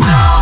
No!